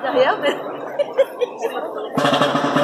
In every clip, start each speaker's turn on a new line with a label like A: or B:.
A: Fazer?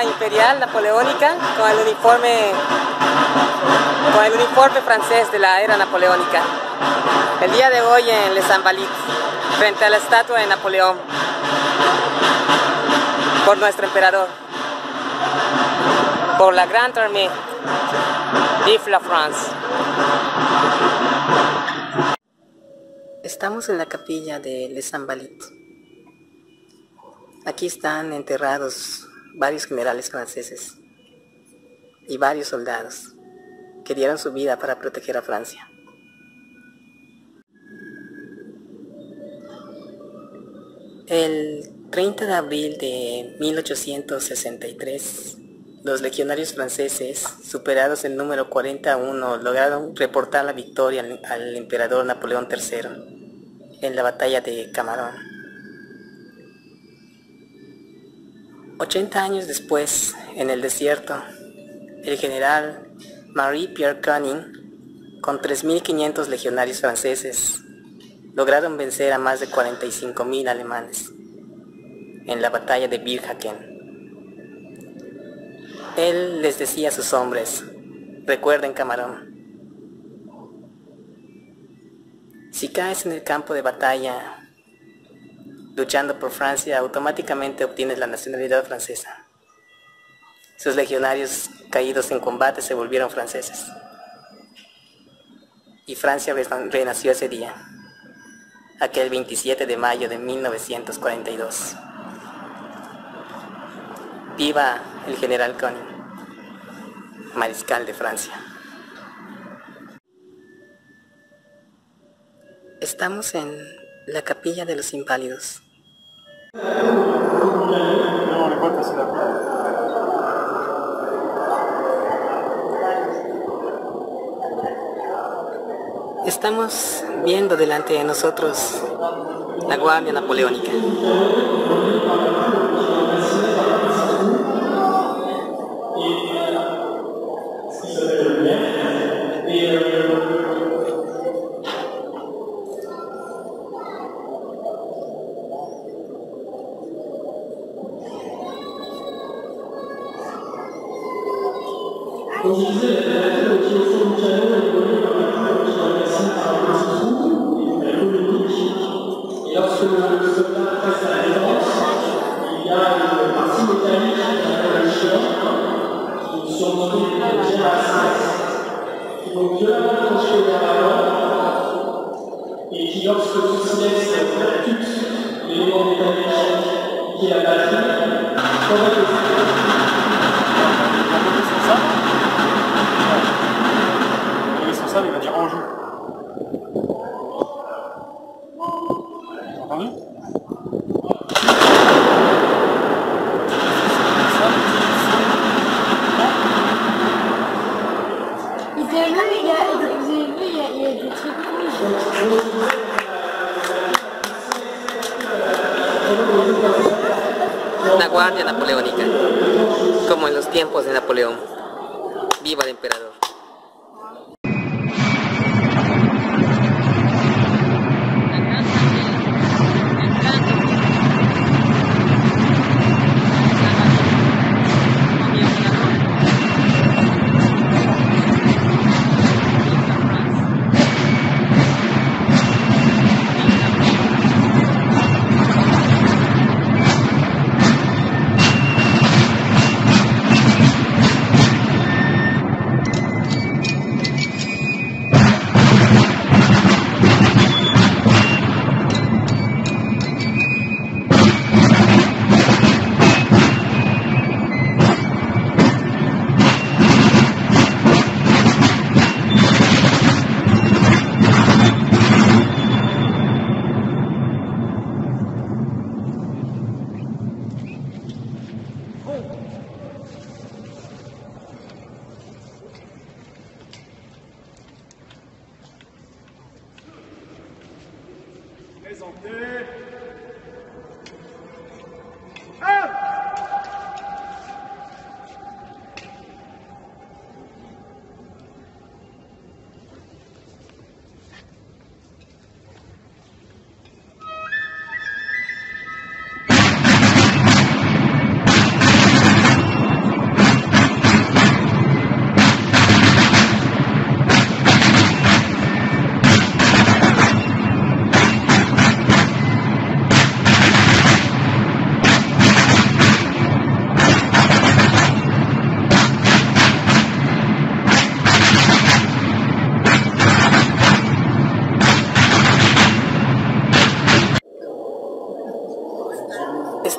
A: Imperial Napoleónica con el uniforme con el uniforme francés de la era napoleónica. El día de hoy en Les Invalides, frente a la estatua de Napoleón, por nuestro emperador, por la Grande Armée, Vive la France. Estamos en la capilla de Les Invalides. Aquí están enterrados varios generales franceses y varios soldados que dieron su vida para proteger a Francia. El 30 de abril de 1863, los legionarios franceses, superados en número 41, lograron reportar la victoria al, emperador Napoleón III en la batalla de Camarón. 80 años después, en el desierto, el general Marie-Pierre Cunning, con 3.500 legionarios franceses, lograron vencer a más de 45.000 alemanes en la batalla de Birhaken. Él les decía a sus hombres, recuerden camarón, si caes en el campo de batalla luchando por Francia, automáticamente obtienes la nacionalidad francesa. Sus legionarios caídos en combate se volvieron franceses. Y Francia renació ese día, aquel 27 de mayo de 1942. Viva el general Conin, mariscal de Francia. Estamos en la capilla de los inválidos. Estamos viendo delante de nosotros la Guardia Napoleónica.
B: que a
A: Casi, todo Viva el emperador.
C: 痛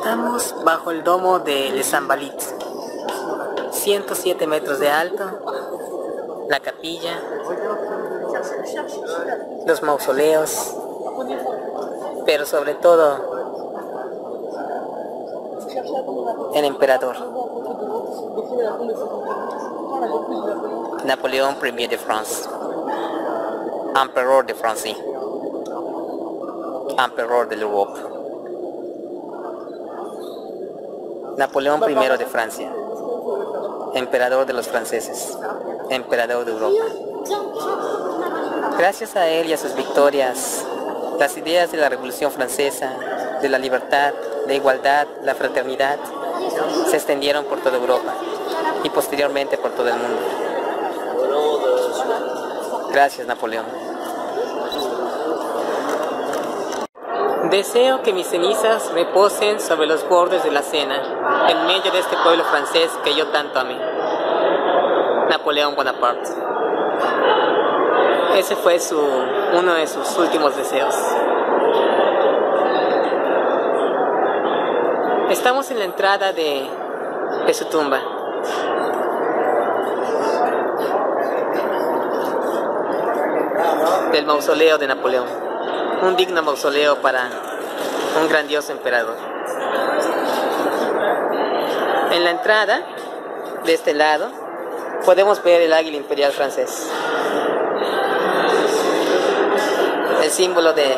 A: Estamos bajo el domo de Les Invalides. 107 metros de alto, la capilla, los mausoleos, pero sobre todo el emperador. Napoleón Premier de France. Emperor de Francia. Emperor de l'Europe. Napoleón I de Francia, emperador de los franceses, emperador de Europa. Gracias a él y a sus victorias, las ideas de la Revolución Francesa, de la libertad, la igualdad, la fraternidad, se extendieron por toda Europa y posteriormente por todo el mundo. Gracias, Napoleón. Deseo que mis cenizas reposen sobre los bordes de la Sena, en medio de este pueblo francés que yo tanto amé. Napoleón Bonaparte. Ese fue su, uno de sus últimos deseos. Estamos en la entrada de, de su tumba. Del mausoleo de Napoleón. Un digno mausoleo para un grandioso emperador. En la entrada, de este lado, podemos ver el águila imperial francés. El símbolo de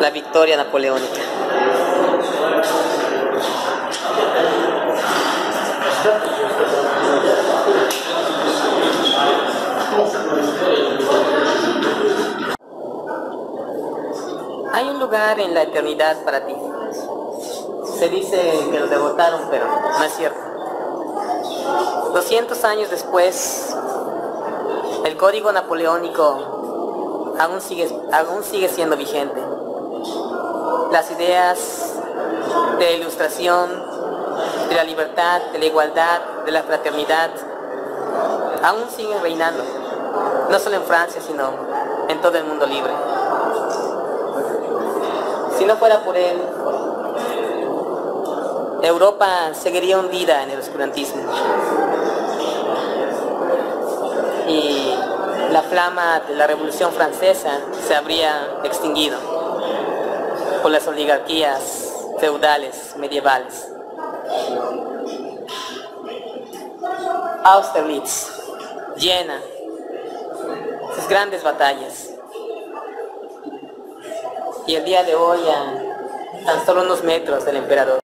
A: la victoria napoleónica. En la eternidad para ti. Se dice que lo derrotaron, pero no es cierto. 200 años después, el código napoleónico aún sigue, aún sigue siendo vigente. Las ideas de ilustración, de la libertad, de la igualdad, de la fraternidad, aún siguen reinando. No solo en Francia, sino en todo el mundo libre. Si no fuera por él, Europa seguiría hundida en el oscurantismo. Y la flama de la Revolución Francesa se habría extinguido por las oligarquías feudales medievales. Austerlitz, llena sus grandes batallas. Y el día de hoy, a tan solo unos metros del emperador.